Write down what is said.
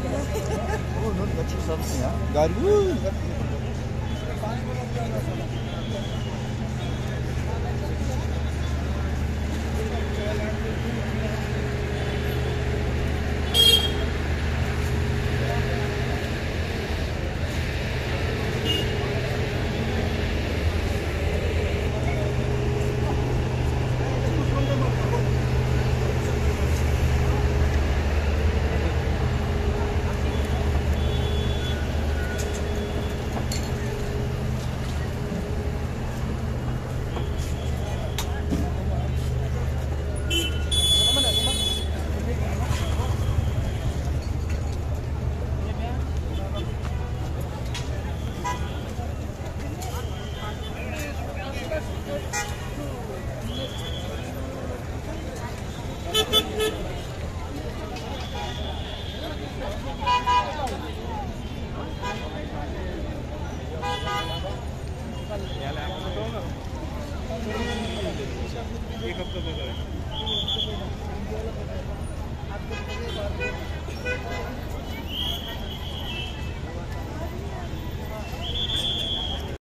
Oh, no, that's something, yeah. Gargoyle. एक हफ्ता